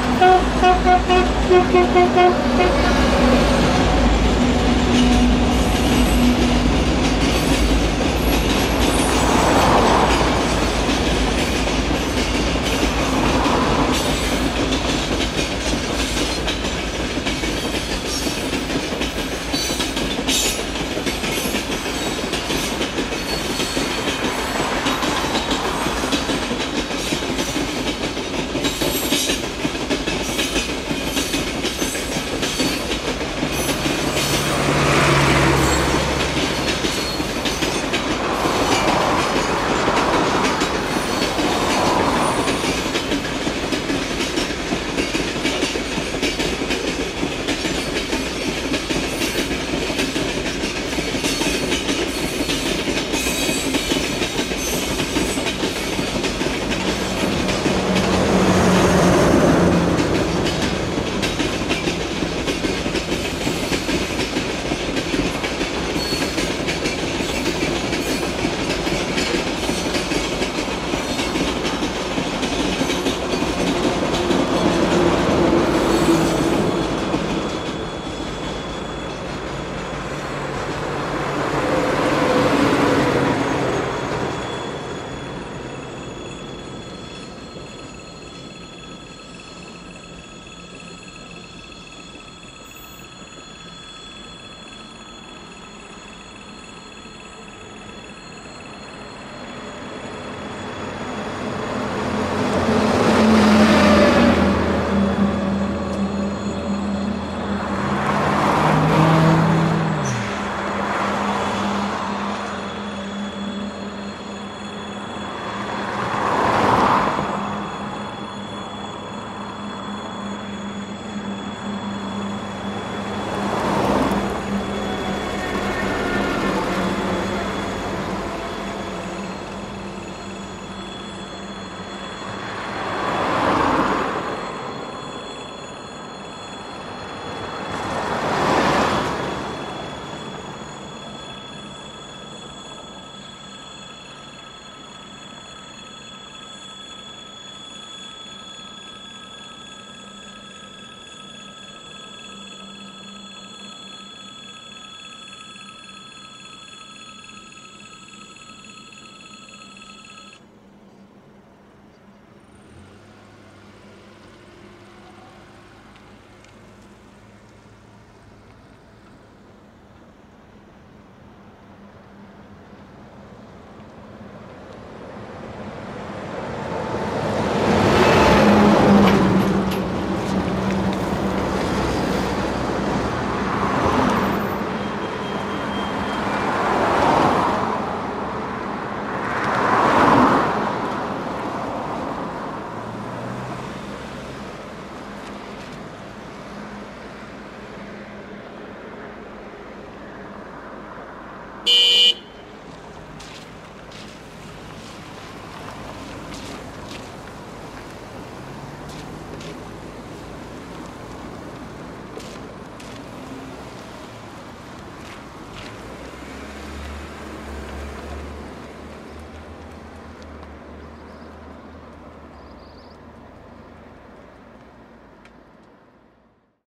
ハハハハッ!